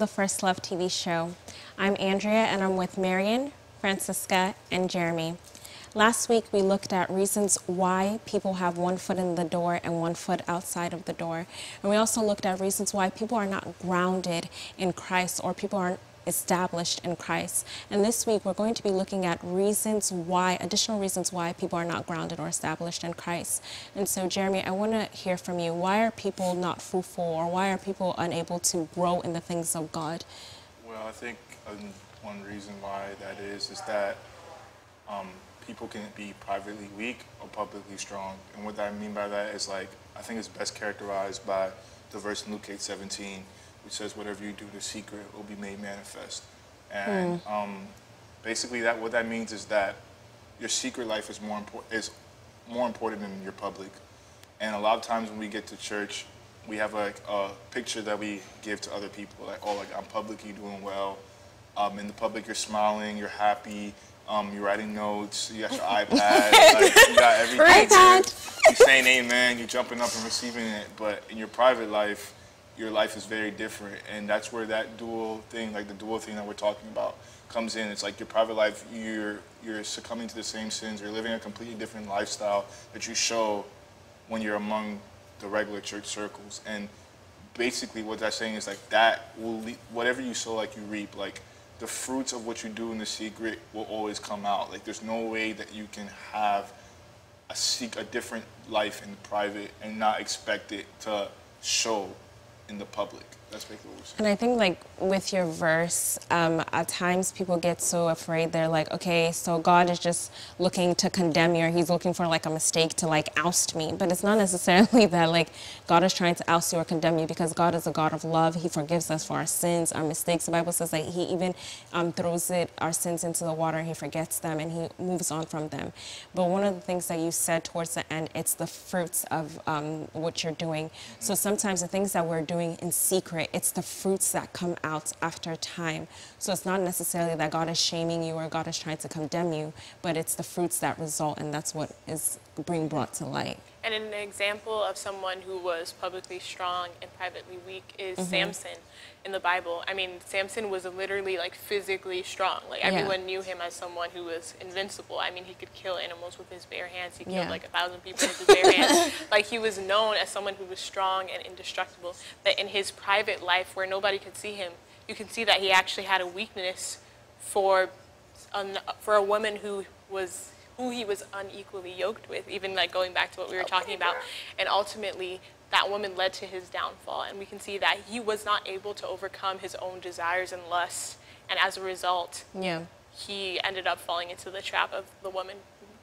the First Love TV show. I'm Andrea, and I'm with Marion, Francisca, and Jeremy. Last week, we looked at reasons why people have one foot in the door and one foot outside of the door. And we also looked at reasons why people are not grounded in Christ or people aren't established in Christ. And this week, we're going to be looking at reasons why, additional reasons why people are not grounded or established in Christ. And so, Jeremy, I want to hear from you. Why are people not fruitful or why are people unable to grow in the things of God? Well, I think um, one reason why that is is that um, people can be privately weak or publicly strong. And what I mean by that is like, I think it's best characterized by the verse in Luke 8 17, which says, Whatever you do in secret will be made manifest. And um, basically, that what that means is that your secret life is more important is more important than your public. And a lot of times when we get to church, we have like a picture that we give to other people, like, oh, like I'm publicly doing well. Um, in the public, you're smiling, you're happy, um, you're writing notes, you got your iPad, like, you got everything. there. You're saying amen, you're jumping up and receiving it. But in your private life, your life is very different. And that's where that dual thing, like the dual thing that we're talking about, comes in. It's like your private life, you're, you're succumbing to the same sins, you're living a completely different lifestyle that you show when you're among the regular church circles. And basically what that's saying is like that will le- whatever you sow like you reap like the fruits of what you do in the secret will always come out like there's no way that you can have a seek a different life in private and not expect it to show in the public And I think, like, with your verse, um, at times people get so afraid. They're like, okay, so God is just looking to condemn you, or He's looking for, like, a mistake to, like, oust me. But it's not necessarily that, like, God is trying to oust you or condemn you because God is a God of love. He forgives us for our sins, our mistakes. The Bible says that He even um, throws it, our sins into the water, He forgets them, and He moves on from them. But one of the things that you said towards the end, it's the fruits of um, what you're doing. So sometimes the things that we're doing in secret, it's the fruits that come out after time. So it's not necessarily that God is shaming you or God is trying to condemn you, but it's the fruits that result, and that's what is being brought to light. And an example of someone who was publicly strong and privately weak is mm-hmm. Samson in the Bible. I mean, Samson was literally like physically strong. Like Yeah. everyone knew him as someone who was invincible. I mean, he could kill animals with his bare hands. He killed Yeah. like a thousand people with his bare hands. Like he was known as someone who was strong and indestructible. But in his private life, where nobody could see him, you can see that he actually had a weakness for for a woman who was who he was unequally yoked with, even like going back to what we were talking about. And ultimately, that woman led to his downfall. And we can see that he was not able to overcome his own desires and lusts. And as a result, Yeah. he ended up falling into the trap of the woman,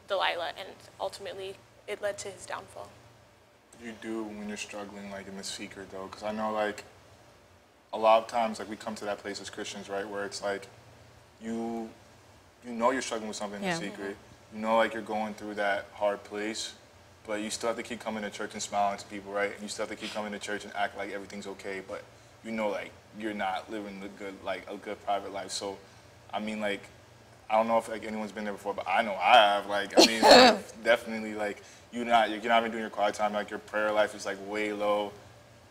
Delilah. And ultimately, it led to his downfall. you do when you're struggling like in the secret though because i know like a lot of times like we come to that place as christians right where it's like you you know you're struggling with something Yeah. in secret you know like you're going through that hard place but you still have to keep coming to church and smiling to people right and you still have to keep coming to church and act like everything's okay but you know like you're not living the good like a good private life so i mean like I don't know if like anyone's been there before, but I know I have. Like, I mean, like, definitely like you're not you're not even doing your quiet time. Like your prayer life is like way low,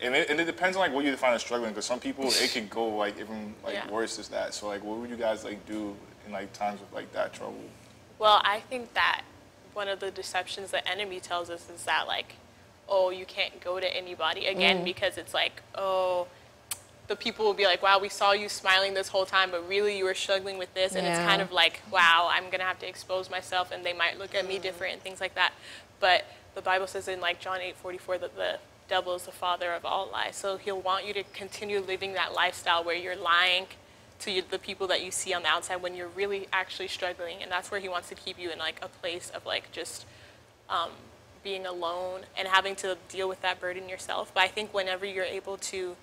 and it, and it depends on like what you define as struggling. Because some people it could go like even like Yeah. worse as that. So like, what would you guys like do in like times of like that trouble? Well, I think that one of the deceptions the enemy tells us is that like, oh, you can't go to anybody again mm. because it's like, oh, the people will be like, wow, we saw you smiling this whole time, but really you were struggling with this, and it's kind of like, wow, I'm gonna have to expose myself, and they might look at me mm. different and things like that. But the Bible says in like John 8:44 that the devil is the father of all lies, so he'll want you to continue living that lifestyle where you're lying to the people that you see on the outside when you're really actually struggling, and that's where he wants to keep you in like a place of like just um, being alone and having to deal with that burden yourself. But I think whenever you're able to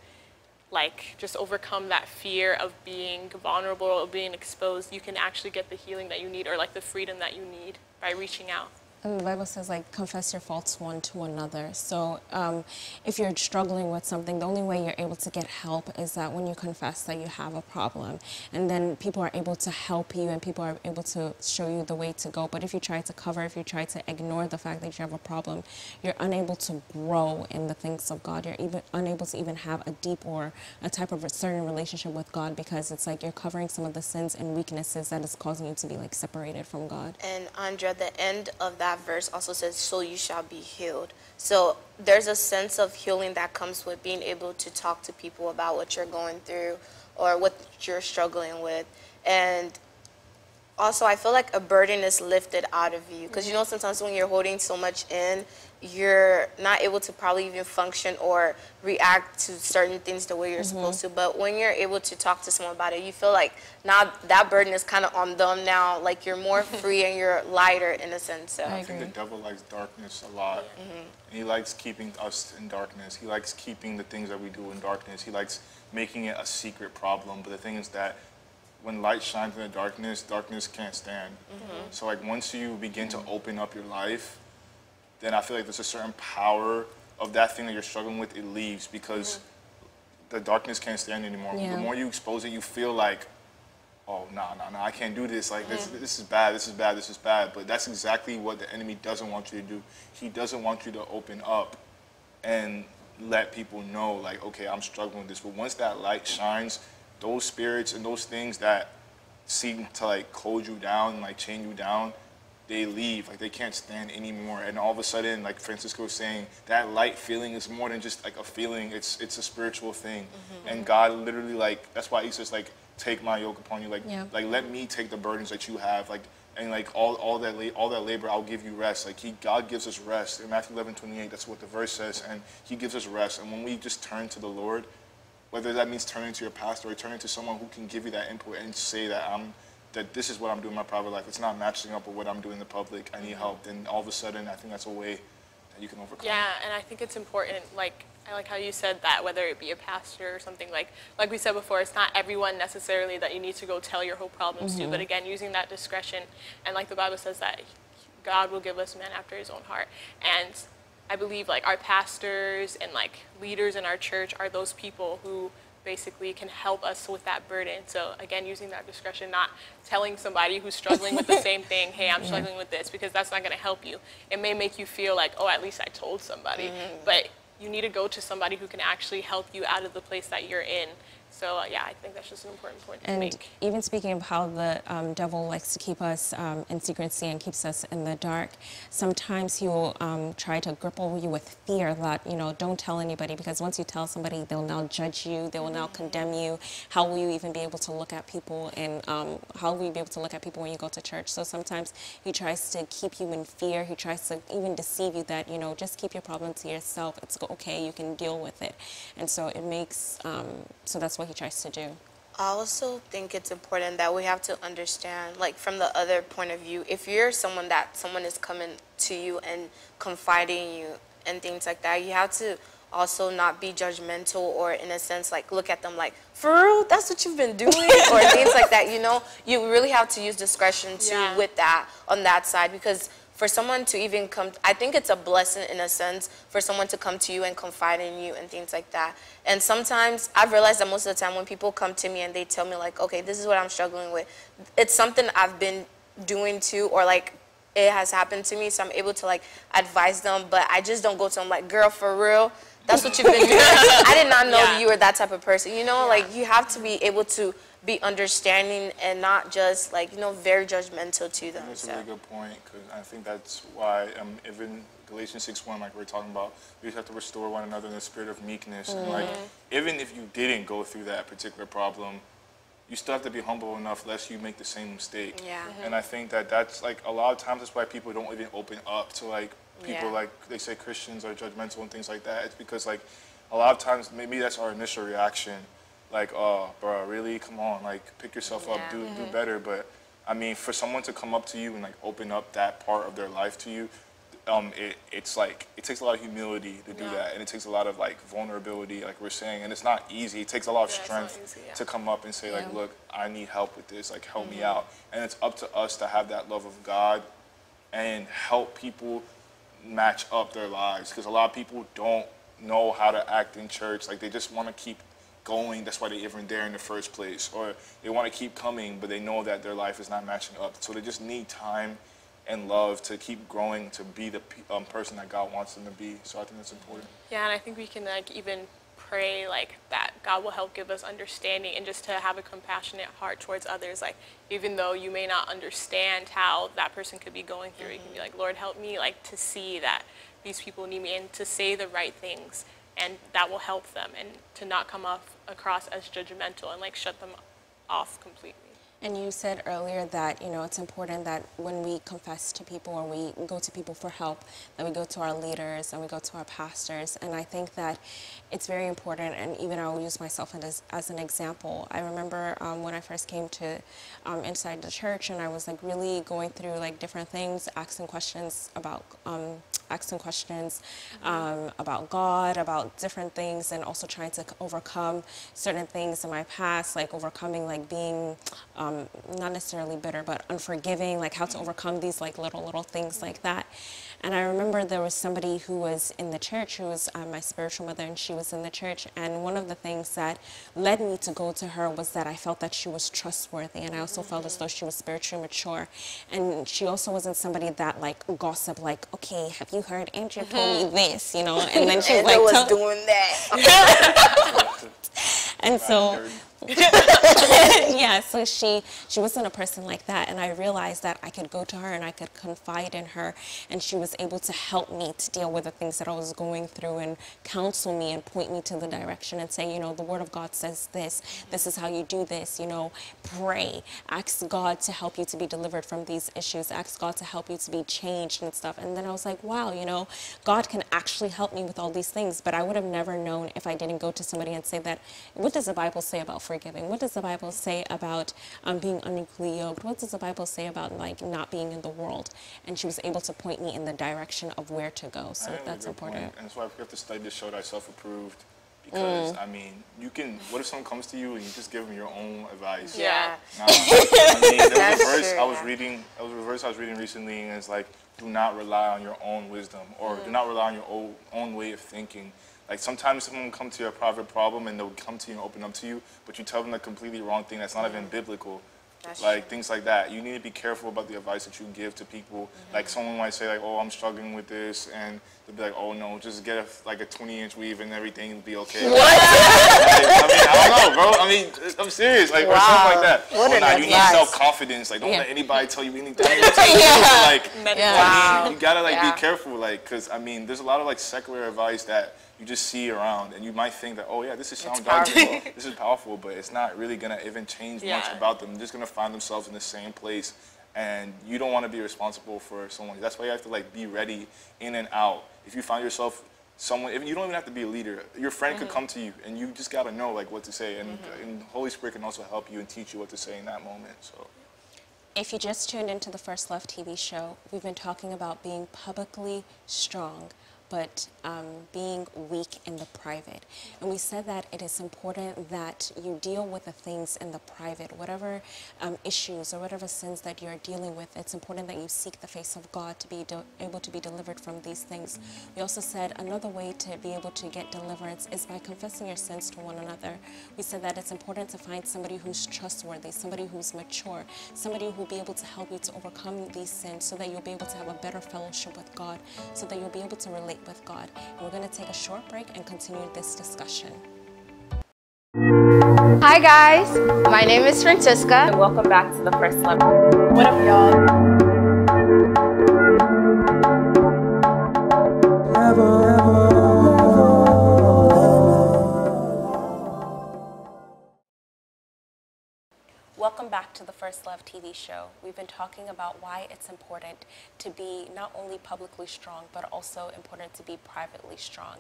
like just overcome that fear of being vulnerable or being exposed, you can actually get the healing that you need or like the freedom that you need by reaching out. And the Bible says, like, confess your faults one to another. So, um, if you're struggling with something, the only way you're able to get help is that when you confess that you have a problem. And then people are able to help you and people are able to show you the way to go. But if you try to cover, if you try to ignore the fact that you have a problem, you're unable to grow in the things of God. You're even unable to even have a deep or a type of a certain relationship with God because it's like you're covering some of the sins and weaknesses that is causing you to be like separated from God. And Andrea, the end of that verse also says, So you shall be healed. So there's a sense of healing that comes with being able to talk to people about what you're going through or what you're struggling with. And also, I feel like a burden is lifted out of you. Because you know, sometimes when you're holding so much in, you're not able to probably even function or react to certain things the way you're mm-hmm. supposed to. But when you're able to talk to someone about it, you feel like now that burden is kind of on them now. Like you're more free and you're lighter in a sense. So. I I think the devil likes darkness a lot. And he likes keeping us in darkness. He likes keeping the things that we do in darkness. He likes making it a secret problem. But the thing is that when light shines in the darkness, darkness can't stand. Mm-hmm. So like once you begin to mm-hmm. open up your life, then I feel like there's a certain power of that thing that you're struggling with, it leaves because mm-hmm. the darkness can't stand anymore. Yeah. The more you expose it, you feel like, oh, no, no, no, I can't do this. Like, this, this is bad, this is bad, this is bad. But that's exactly what the enemy doesn't want you to do. He doesn't want you to open up and let people know, like, okay, I'm struggling with this. But once that light shines, those spirits and those things that seem to like hold you down, like chain you down, they leave. Like they can't stand anymore. And all of a sudden, like Francisco was saying, that light feeling is more than just like a feeling. It's it's a spiritual thing. Mm-hmm. And God literally like that's why He says like, take my yoke upon you. Like Yeah. like let me take the burdens that you have. Like and like all, all that la- all that labor, I'll give you rest. Like He God gives us rest in Matthew 11, 28, That's what the verse says, and He gives us rest. And when we just turn to the Lord, whether that means turning to your pastor or turning to someone who can give you that input and say that I'm that this is what I'm doing in my private life. It's not matching up with what I'm doing in the public. I need help. Then all of a sudden, I think that's a way that you can overcome. Yeah, and I think it's important. Like I like how you said that, whether it be a pastor or something like like we said before, it's not everyone necessarily that you need to go tell your whole problems to. But mm-hmm. again, using that discretion, and like the Bible says that God will give us men after His own heart, and I believe like our pastors and like leaders in our church are those people who basically can help us with that burden. So again, using that discretion, not telling somebody who's struggling with the same thing, hey, I'm struggling with this, because that's not going to help you. It may make you feel like, oh, at least I told somebody, mm-hmm. but you need to go to somebody who can actually help you out of the place that you're in. So uh, yeah, I think that's just an important point to And make. even speaking of how the um, devil likes to keep us um, in secrecy and keeps us in the dark, sometimes he will um, try to grapple you with fear that, you know, don't tell anybody because once you tell somebody, they'll now judge you, they will now condemn you. How will you even be able to look at people and um, how will you be able to look at people when you go to church? So sometimes he tries to keep you in fear. He tries to even deceive you that, you know, just keep your problem to yourself. It's okay, you can deal with it. And so it makes, um, so that's what he tries to do. I also think it's important that we have to understand, like from the other point of view, if you're someone that someone is coming to you and confiding in you and things like that, you have to also not be judgmental or in a sense like look at them like for real that's what you've been doing or things like that you know you really have to use discretion too Yeah. with that on that side because for someone to even come i think it's a blessing in a sense for someone to come to you and confide in you and things like that. And sometimes i've realized that most of the time when people come to me and they tell me like okay this is what i'm struggling with it's something i've been doing too or like it has happened to me so i'm able to like advise them but i just don't go to them like girl for real? That's what you've been doing? I did not know Yeah. you were that type of person you know? Like you have to be able to be understanding and not just like you know very judgmental to them That's a really good point because I think that's why um, even Galatians 6 1, like we are talking about, we just have to restore one another in the spirit of meekness. And like, even if you didn't go through that particular problem, you still have to be humble enough lest you make the same mistake. Yeah. And I think that that's like a lot of times that's why people don't even open up to like people Yeah. like they say Christians are judgmental and things like that. It's because like a lot of times maybe that's our initial reaction. Like, oh, bro, really? Come on, like pick yourself up, Yeah. do do better. But I mean, for someone to come up to you and like open up that part of their life to you, um, it, it's like it takes a lot of humility to do Yeah. that, and it takes a lot of like vulnerability, like we're saying, and it's not easy. It takes a lot of Yeah, strength easy, yeah. to come up and say like, look, I need help with this, like help Mm-hmm. me out, and it's up to us to have that love of God and help people match up their lives because a lot of people don't know how to act in church. Like they just want to keep going. That's why they're even there in the first place. Or they want to keep coming, but they know that their life is not matching up. So they just need time and love to keep growing to be the um, person that God wants them to be. So I think that's important. Yeah, and I think we can like even pray like that God will help give us understanding and just to have a compassionate heart towards others. Like even though you may not understand how that person could be going through, you can be like, Lord, help me like to see that these people need me and to say the right things and that will help them and to not come off across as judgmental and like shut them off completely. And you said earlier that you know it's important that when we confess to people or we go to people for help, that we go to our leaders and we go to our pastors. And I think that it's very important. And even I'll use myself as, as an example. I remember um, when I first came to um, inside the church, and I was like really going through like different things, asking questions about. Um, asking questions um, about God, about different things, and also trying to overcome certain things in my past, like overcoming like being um, not necessarily bitter, but unforgiving, like how to overcome these like little little things like that. And I remember there was somebody who was in the church, who was uh, my spiritual mother, and she was in the church. And one of the things that led me to go to her was that I felt that she was trustworthy, and I also felt as though she was spiritually mature. And she also wasn't somebody that like gossip, like, okay, have you heard Andrea told me this, you know? And then she was like, was tell- doing that. and so yeah, so she she wasn't a person like that, and I realized that I could go to her and I could confide in her, and she was able to help me to deal with the things that I was going through and counsel me and point me to the direction and say, you know, the Word of God says this. This is how you do this. You know, pray, ask God to help you to be delivered from these issues. Ask God to help you to be changed and stuff. And then I was like, wow, you know, God can actually help me with all these things, but I would have never known if I didn't go to somebody and say that. What does the Bible say about forgiving? What does the Bible say about um, being unequally yoked? What does the Bible say about like not being in the world? And she was able to point me in the direction of where to go. So I that's a good point. important. And that's why we have to study to show thyself approved. Because I mean, you can. What if someone comes to you and you just give them your own advice? Yeah. Nah, I mean, there was That's a verse true, I was yeah. reading. There was a verse I was reading recently, and it's like, "Do not rely on your own wisdom, or Mm. do not rely on your own, own way of thinking." Like sometimes someone will come to your private problem and they'll come to you and open up to you, but you tell them the completely wrong thing that's not even biblical. Mm. That's like things like that. You need to be careful about the advice that you give to people. Mm-hmm. Like someone might say like, "Oh, I'm struggling with this," and they'll be like, "Oh no, just get a, like a 20 inch weave and everything will be okay." Like, I mean, I don't know, bro. I mean, I'm serious. Like, or something like that. What or an nah, you need self confidence. Like, don't Yeah. let anybody tell you anything. yeah. Like, I mean, you gotta like Yeah. be careful, like, cause I mean, there's a lot of like secular advice that you just see around, and you might think that, oh yeah, this is sound doctrinal, this is powerful, but it's not really gonna even change much about them. They're just gonna find themselves in the same place, and you don't want to be responsible for someone. That's why you have to like be ready in and out. If you find yourself someone, if you don't even have to be a leader, your friend could mm-hmm. come to you, and you just gotta know like what to say, and, mm-hmm. and Holy Spirit can also help you and teach you what to say in that moment. So. If you just tuned into the First Love TV show, we've been talking about being publicly strong, but um, being weak in the private. And we said that it is important that you deal with the things in the private, whatever um, issues or whatever sins that you're dealing with. It's important that you seek the face of God to be able to be delivered from these things. We also said another way to be able to get deliverance is by confessing your sins to one another. We said that it's important to find somebody who's trustworthy, somebody who's mature, somebody who will be able to help you to overcome these sins so that you'll be able to have a better fellowship with God, so that you'll be able to relate with God. And we're going to take a short break and continue this discussion. Hi guys, my name is Francisca. And welcome back to the First Love. What up, y'all? To the First Love TV show. We've been talking about why it's important to be not only publicly strong, but also important to be privately strong.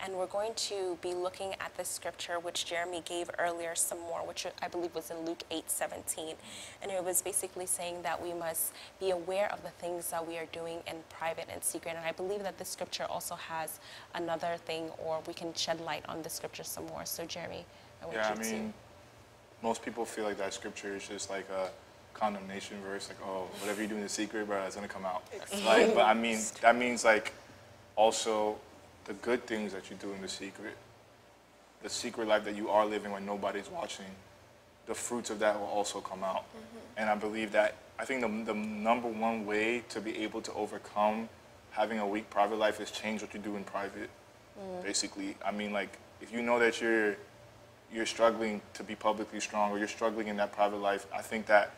And we're going to be looking at this scripture, which Jeremy gave earlier some more, which I believe was in Luke 8 17. And it was basically saying that we must be aware of the things that we are doing in private and secret. And I believe that this scripture also has another thing, or we can shed light on the scripture some more. So, Jeremy, I want Yeah, I you to. Most people feel like that scripture is just like a condemnation verse, like, oh, whatever you do in the secret, bro, it's gonna come out. Like, but I mean, that means like also the good things that you do in the secret, the secret life that you are living when nobody's watching, the fruits of that will also come out. Mm-hmm. And I believe that I think the, the number one way to be able to overcome having a weak private life is change what you do in private. Mm. Basically, I mean, like if you know that you're you're struggling to be publicly strong or you're struggling in that private life, I think that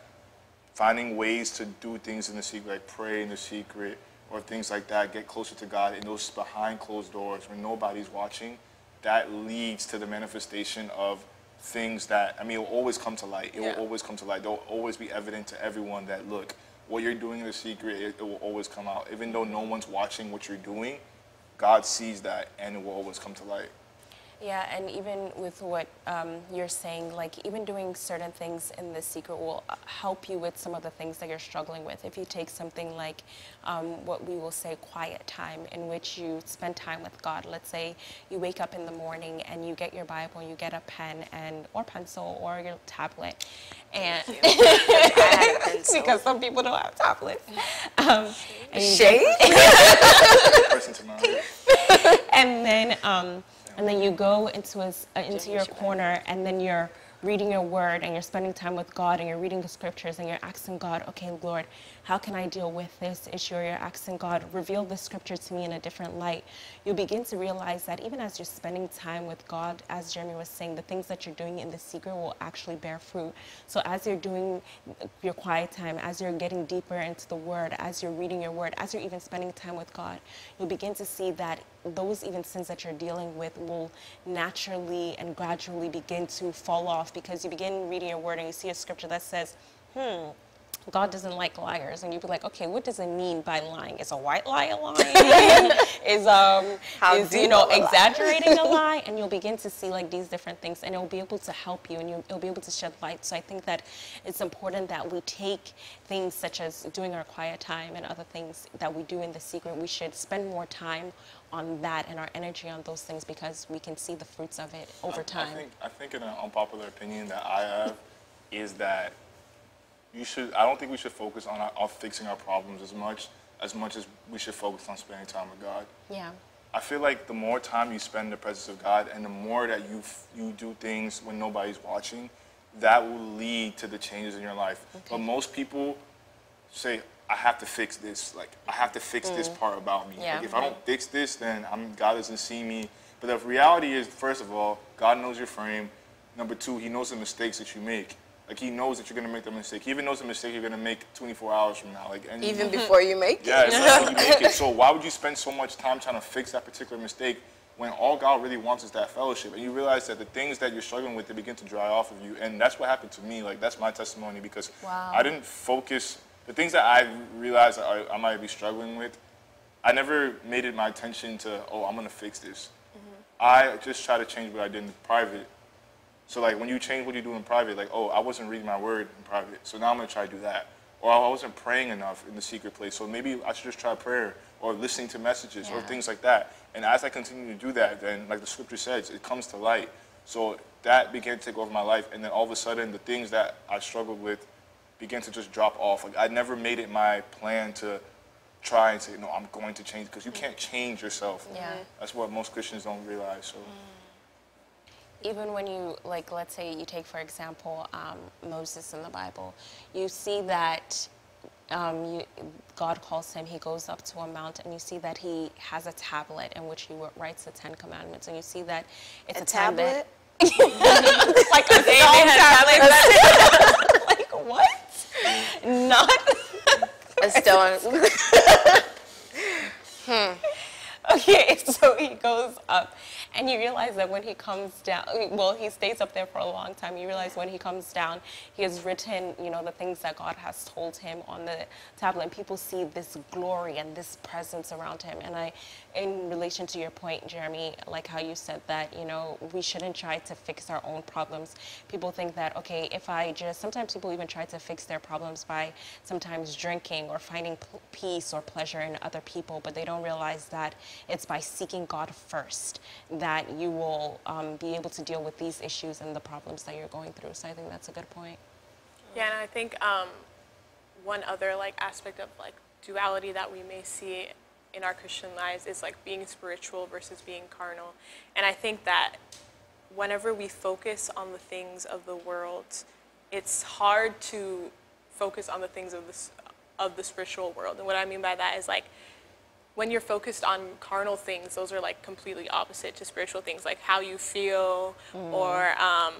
finding ways to do things in the secret, like pray in the secret or things like that, get closer to God in those behind closed doors when nobody's watching, that leads to the manifestation of things that, I mean, it will always come to light. It Yeah. will always come to light. They'll always be evident to everyone that, look, what you're doing in the secret, it, it will always come out. Even though no one's watching what you're doing, God sees that and it will always come to light. Yeah, and even with what um, you're saying, like even doing certain things in the secret will uh, help you with some of the things that you're struggling with. If you take something like um, what we will say quiet time, in which you spend time with God. Let's say you wake up in the morning and you get your Bible, you get a pen and or pencil or your tablet, and I had a pencil. because some people don't have tablets. Um, and Shade? Person to and then um, and then you go into a, uh, into your corner and then you're reading your word and you're spending time with God and you're reading the scriptures and you're asking God, okay, Lord, how can I deal with this issue? Or you're asking God, reveal the scripture to me in a different light. You'll begin to realize that even as you're spending time with God, as Jeremy was saying, the things that you're doing in the secret will actually bear fruit. So as you're doing your quiet time, as you're getting deeper into the word, as you're reading your word, as you're even spending time with God, you'll begin to see that those even sins that you're dealing with will naturally and gradually begin to fall off because you begin reading your word and you see a scripture that says, hmm, God doesn't like liars. And you'd be like, okay, what does it mean by lying? Is a white lie a lie? is, um, How is you know, of a lie? exaggerating a lie? And you'll begin to see like these different things and it'll be able to help you and you'll, it'll be able to shed light. So I think that it's important that we take things such as doing our quiet time and other things that we do in the secret. We should spend more time on that and our energy on those things because we can see the fruits of it over I- time. I think, I think in an unpopular opinion that I have is that you should. I don't think we should focus on, our, on fixing our problems as much as much as we should focus on spending time with God. yeah. I feel like the more time you spend in the presence of God, and the more that you f- you do things when nobody's watching, that will lead to the changes in your life. Okay. But most people say, "I have to fix this. Like I have to fix this mm. part about me. Yeah. Like if I don't fix this, then I'm, God doesn't see me." But the reality is, first of all, God knows your frame. Number two, He knows the mistakes that you make. Like He knows that you're gonna make the mistake. He even knows the mistake you're gonna make 24 hours from now. Like and Even before you make it. yeah, it's you make it. So why would you spend so much time trying to fix that particular mistake when all God really wants is that fellowship? And you realize that the things that you're struggling with, they begin to dry off of you. And that's what happened to me. Like that's my testimony because Wow. I didn't focus. The things that I realized I, I might be struggling with, I never made it my intention to, oh, I'm gonna fix this. Mm-hmm. I just try to change what I did in private. So like when you change what you do in private, like oh I wasn't reading my word in private, so now I'm gonna try to do that. Or I wasn't praying enough in the secret place, so maybe I should just try prayer or listening to messages or things like that. And as I continue to do that, then like the scripture says, it comes to light. So that began to take over my life, and then all of a sudden the things that I struggled with began to just drop off. Like I never made it my plan to try and say no, I'm going to change because you can't change yourself. Yeah. That's what most Christians don't realize. So. Mm. Even when you like let's say you take for example um, moses in the bible you see that um, you, god calls him he goes up to a mountain and you see that he has a tablet in which he writes the ten commandments and you see that it's A a, tablet? like a stone tablet like what? Not A stone. Okay, so he goes up, and you realize that when he comes down, well, he stays up there for a long time. You realize when he comes down, he has written, you know, the things that God has told him on the tablet, and people see this glory and this presence around him. And I, in relation to your point, Jeremy, like how you said that, you know, we shouldn't try to fix our own problems. People think that, okay, if I just, sometimes people even try to fix their problems by sometimes drinking or finding peace or pleasure in other people, but they don't realize that it's by seeking God first that you will um, be able to deal with these issues and the problems that you're going through. So I think that's a good point. Yeah, and I think um, one other like aspect of like duality that we may see in our Christian lives is like being spiritual versus being carnal. And I think that whenever we focus on the things of the world, it's hard to focus on the things of this of the spiritual world. And what I mean by that is like when you're focused on carnal things, those are like completely opposite to spiritual things, like how you feel or um,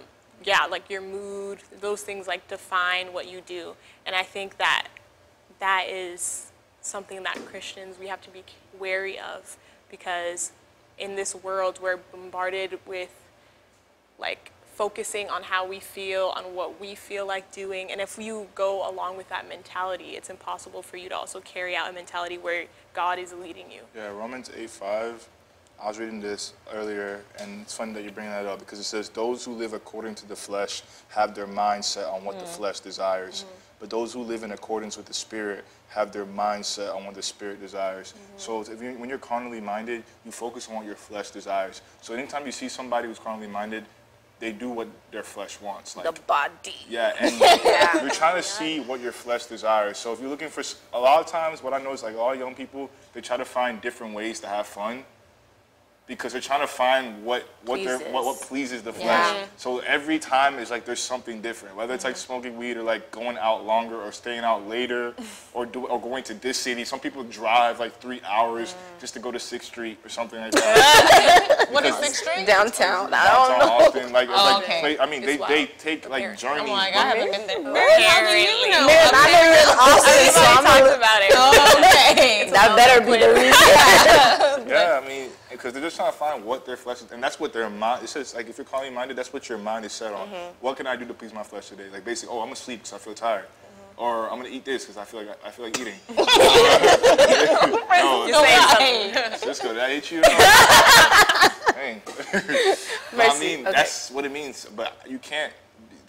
yeah, like your mood. Those things like define what you do. And I think that that is something that Christians we have to be wary of because in this world we're bombarded with like focusing on how we feel, on what we feel like doing. And if you go along with that mentality, it's impossible for you to also carry out a mentality where God is leading you. Yeah, Romans 8 5. I was reading this earlier, and it's funny that you bring that up because it says, Those who live according to the flesh have their mind set on what the mm. flesh desires. Mm. But those who live in accordance with the Spirit have their mind set on what the Spirit desires. Mm-hmm. So if you, when you're carnally minded, you focus on what your flesh desires. So anytime you see somebody who's carnally minded, they do what their flesh wants. Like, The body. yeah, and you're trying to see what your flesh desires. So if you're looking for, a lot of times, what I know is like all young people, they try to find different ways to have fun because they're trying to find what what their what, what pleases the flesh. Yeah. So every time it's like there's something different, whether it's like mm-hmm. smoking weed or like going out longer or staying out later or do or going to this city. Some people drive like three hours just to go to Sixth Street or something like that. What is Sixth Street? Downtown. I don't know. Austin, like, Oh, like okay. play- I mean, they, It's they wild. take like Apparently. journeys. I'm like, but- I haven't been there. Apparently. How do you know? Man, I live in Austin, so I'm Everybody a, talks about it. Okay. that better be the reason. Yeah, I mean, because they're just trying to find what their flesh is, and that's what their mind. It says like if you're carnally minded, that's what your mind is set on. What can I do to please my flesh today? Like basically, oh, I'm gonna sleep because I feel tired, or I'm gonna eat this because I feel like I, feel like eating. no, You're. Cisco, did I hit you? No. Dang. I mean, Okay. that's what it means. But you can't.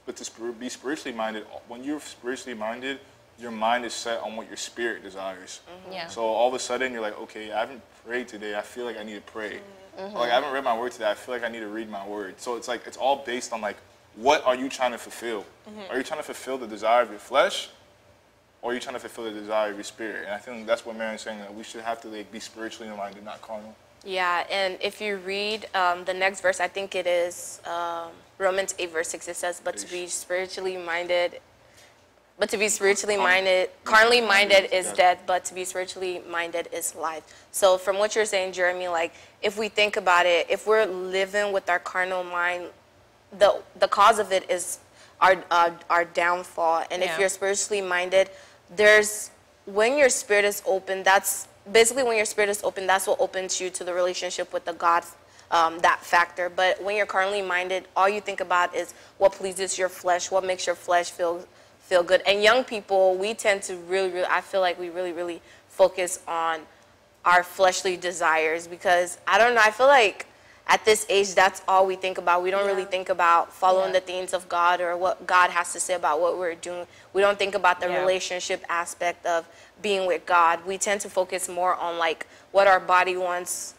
But to be spiritually minded, when you're spiritually minded, your mind is set on what your spirit desires. Yeah. So all of a sudden, you're like, okay, I haven't prayed today. I feel like I need to pray. Or, Like I haven't read my word today. I feel like I need to read my word. So it's like it's all based on like, what are you trying to fulfill? Are you trying to fulfill the desire of your flesh? Or are you trying to fulfill the desire of your spirit? And I think that's what Mary's saying that we should have to like be spiritually minded, not carnal. Yeah, and if you read um, the next verse, I think it is um, Romans 8, verse 6, it says, But to be spiritually minded, but to be spiritually minded, carnally minded is death, but to be spiritually minded is life. So, from what you're saying, Jeremy, like if we think about it, if we're living with our carnal mind, the the cause of it is our uh, our downfall. And if you're spiritually minded, there's when your spirit is open. That's basically when your spirit is open. That's what opens you to the relationship with the God. Um, that factor. But when you're carnally minded, all you think about is what pleases your flesh, what makes your flesh feel feel good. And young people, we tend to really, really. I feel like we really, really focus on our fleshly desires because I don't know. I feel like at this age, that's all we think about. We don't really think about following Yeah. the things of God or what God has to say about what we're doing. We don't think about the Yeah. relationship aspect of being with God. We tend to focus more on like what our body wants.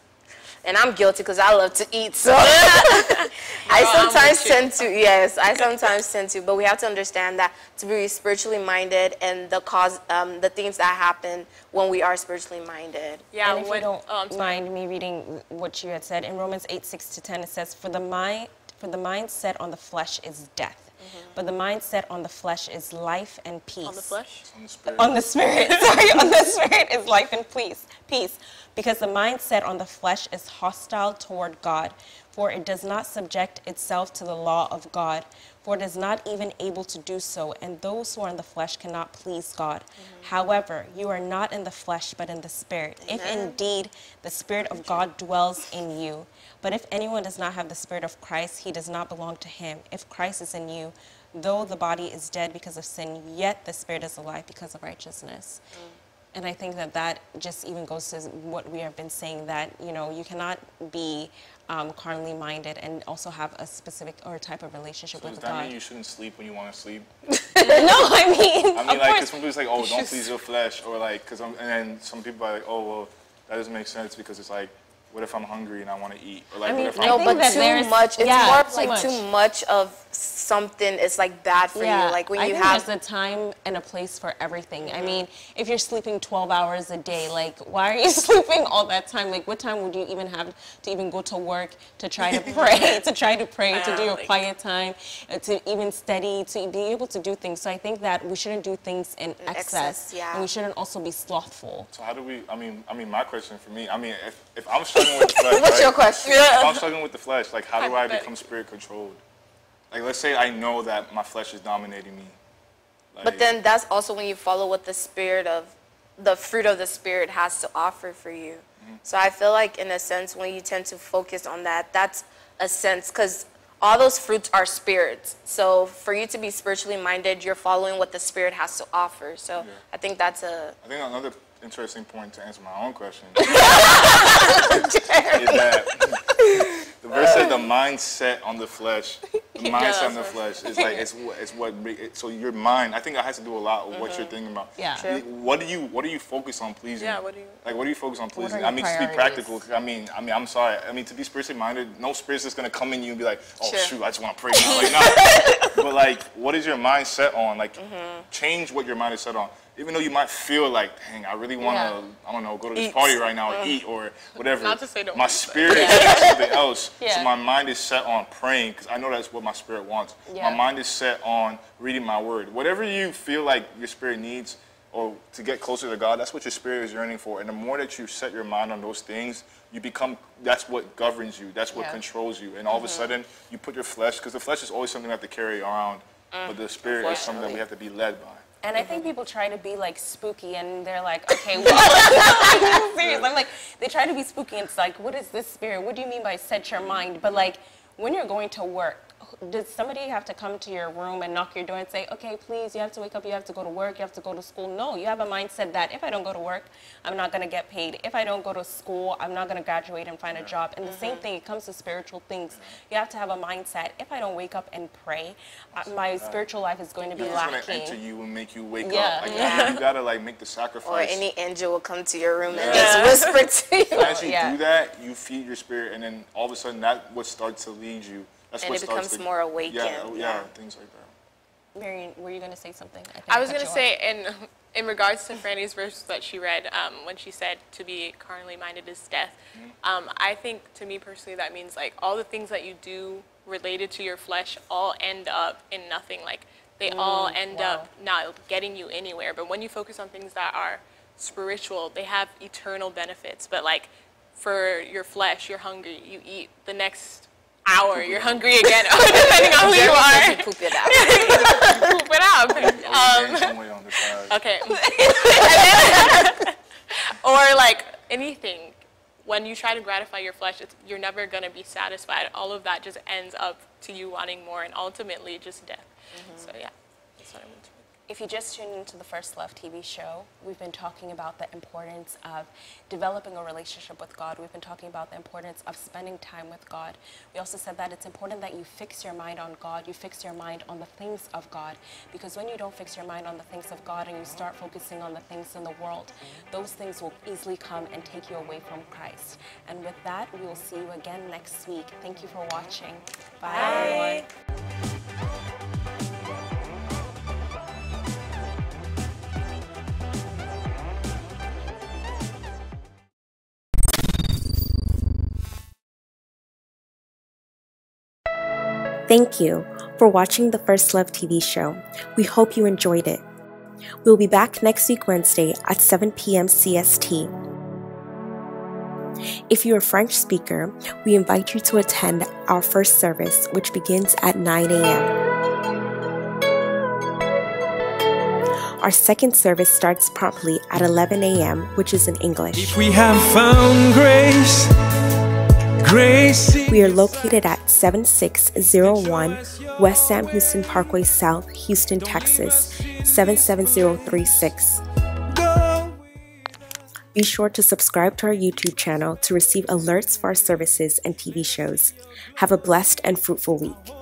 And I'm guilty because I love to eat, so I I'm sometimes tend to. Yes, I sometimes tend to. But we have to understand that to be spiritually minded and the cause, um, the things that happen when we are spiritually minded. Yeah, and if when, you don't oh, mind me reading what you had said in Romans 8, 6 to 10, it says, For the mind, for the mind set on the flesh is death, but the mindset on the flesh is life and peace. on the flesh. On the spirit. On the spirit, sorry, on the spirit is life and peace. Peace, because the mindset on the flesh is hostile toward God, for it does not subject itself to the law of God, for it is not even able to do so, and those who are in the flesh cannot please God. Mm-hmm. However, you are not in the flesh, but in the spirit. If indeed the spirit of God dwells in you. But if anyone does not have the spirit of Christ, he does not belong to him. If Christ is in you, though the body is dead because of sin, yet the spirit is alive because of righteousness. Mm. And I think that that just even goes to what we have been saying that, you know, you cannot be um, carnally minded and also have a specific or type of relationship So with does that God. mean you shouldn't sleep when you want to sleep? no, I mean, I mean, like, because some people's like, oh, don't please your flesh, or like, because and then some people are like, oh, well, that doesn't make sense because it's like, what if I'm hungry and I want to eat? Or like, I mean, what if I No, I'm think but that too there's- much. It's yeah, more of too like much. too much of something is like bad for yeah, you. Like when I you think have there's a time and a place for everything. I mean, if you're sleeping 12 hours a day, like, why are you sleeping all that time? Like, what time would you even have to even go to work to try to pray, to try to pray, to do your like- quiet time, uh, to even study, to be able to do things. So I think that we shouldn't do things in excess, excess, yeah. and we shouldn't also be slothful. So how do we? I mean, I mean, my question for me. I mean, if, if I'm struggling with the flesh, What's right? your question? If I'm struggling with the flesh, like how do I become spirit controlled? Like let's say I know that my flesh is dominating me. Like, But then that's also when you follow what the spirit of the fruit of the spirit has to offer for you. Mm-hmm. So I feel like in a sense when you tend to focus on that, that's a sense because all those fruits are spirits. So for you to be spiritually minded, you're following what the spirit has to offer. So I think that's a I think another interesting point to answer my own question is that the verse said the mindset on the flesh, the mindset on the flesh is like it's what it's what it, so your mind. I think it has to do a lot with what you're thinking about. Yeah. Sure. What do you What do you focus on pleasing? Yeah, what do you- like? What do you focus on pleasing? I your mean, to be practical. I mean, I mean, I'm sorry. I mean, to be spiritually minded, no spirit's just gonna come in you and be like, oh Sure. shoot, I just want to pray now. Like, no. but like, what is your mind set on? Like, Mm-hmm. change what your mind is set on. Even though you might feel like, dang, I really want to, Yeah. I don't know, go to this Eat. party right now and uh, eat or whatever. Not to say don't My spirit is on something else. So my mind is set on praying because I know that's what my spirit wants. Yeah. My mind is set on reading my word. Whatever you feel like your spirit needs or to get closer to God, that's what your spirit is yearning for. And the more that you set your mind on those things, you become, that's what governs you. That's what Yeah. controls you. And all of a mm-hmm. sudden, you put your flesh, because the flesh is always something we have to carry around, but the mm. spirit is something that we have to be led by. And I think mm-hmm. people try to be like spooky and they're like, okay, well, I'm serious. I'm like, they try to be spooky and it's like, what is this spirit? What do you mean by set your mind? But like, when you're going to work, does somebody have to come to your room and knock your door and say, okay, please, you have to wake up, you have to go to work, you have to go to school? No, you have a mindset that if I don't go to work, I'm not going to get paid. If I don't go to school, I'm not going to graduate and find a job. And the same thing, it comes to spiritual things. You have to have a mindset. If I don't wake up and pray, uh, my spiritual life is going to be It's gonna enter you and make you wake Yeah. up. Like, Yeah. you gotta like make the sacrifice. or sacrifice. any angel will come to your room and Yeah. just whisper to you. As you Yeah. do that, you feed your spirit, and then all of a sudden, that what starts to lead you. That's And it becomes to, more awakened, Yeah, yeah, yeah. things like that. Marion, were you going to say something? think I was gonna say, in in regards to Franny's verse that she read, um, when she said to be carnally minded is death, um, I think to me personally that means like all the things that you do related to your flesh all end up in nothing. Like they all end wow. up not getting you anywhere. But when you focus on things that are spiritual, they have eternal benefits. But like for your flesh, you're hungry, you eat the next hour, you're hungry again, depending on who you are. Poop it out. Poop it out. Or you gain some weight on the side. Okay. or like anything, when you try to gratify your flesh, it's, you're never going to be satisfied. All of that just ends up to you wanting more and ultimately just death. Mm-hmm. So yeah, that's what I meant to If you just tuned into the First Love TV show, we've been talking about the importance of developing a relationship with God. We've been talking about the importance of spending time with God. We also said that it's important that you fix your mind on God, you fix your mind on the things of God. Because when you don't fix your mind on the things of God and you start focusing on the things in the world, those things will easily come and take you away from Christ. And with that, we will see you again next week. Thank you for watching. Bye. everyone. Thank you for watching the First Love TV show. We hope you enjoyed it. We'll be back next week, Wednesday at 7 p.m. CST. If you're a French speaker, we invite you to attend our first service, which begins at 9 a.m. Our second service starts promptly at 11 a.m., which is in English. If we have found grace. We are located at 7601 West Sam Houston Parkway South, Houston, Texas 77036. Be sure to subscribe to our YouTube channel to receive alerts for our services and TV shows. Have a blessed and fruitful week.